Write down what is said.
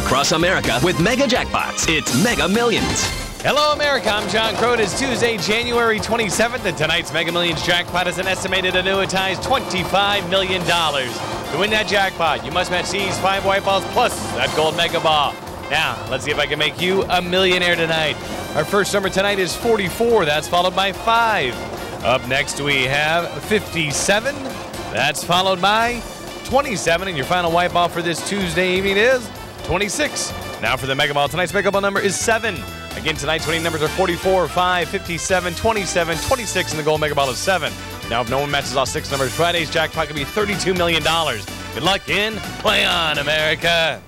across America with mega jackpots. It's Mega Millions. Hello, America. I'm John Crow. It is Tuesday, January 27th, and tonight's Mega Millions jackpot is an estimated annuitized $25 million. To win that jackpot, you must match these five white balls plus that gold mega ball. Now, let's see if I can make you a millionaire tonight. Our first number tonight is 44. That's followed by 5. Up next, we have 57. That's followed by 27. And your final white ball for this Tuesday evening is 26. Now for the Mega Ball. Tonight's Mega Ball number is 7. Again, tonight's winning numbers are 44, 5, 57, 27, 26, and the gold Mega Ball is 7. Now, if no one matches all six numbers, Friday's jackpot could be $32 million. Good luck in Play On, America.